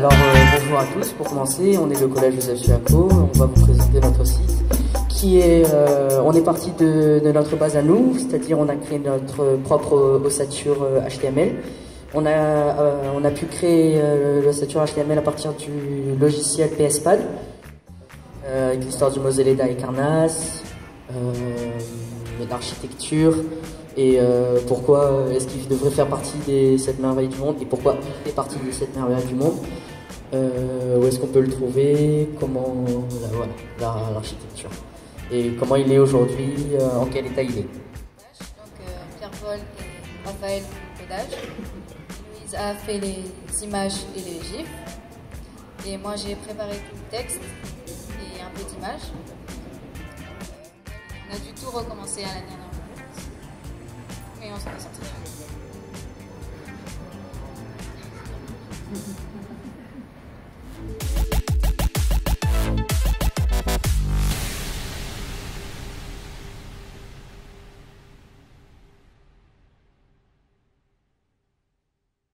Alors euh, bonjour à tous, pour commencer, on est le collège Joseph Suaco, on va vous présenter notre site qui est, euh, on est parti de, notre base à nous, c'est-à-dire on a créé notre propre ossature euh, HTML. On a, on a pu créer l'ossature HTML à partir du logiciel PSPAD, avec l'histoire du Moselle et Carnas, l'architecture, et pourquoi est-ce qu'il devrait faire partie des 7 merveilles du monde, et pourquoi il fait partie des 7 merveilles du monde. où est-ce qu'on peut le trouver, comment, voilà, l'architecture et comment il est aujourd'hui, euh, en quel état il est. Donc euh, Pierre-Paul et Raphaël codage. Louise a fait les images et les gifs. Et moi j'ai préparé tout le texte et un peu d'images. On a dû tout recommencer à la dernière 作品をそす。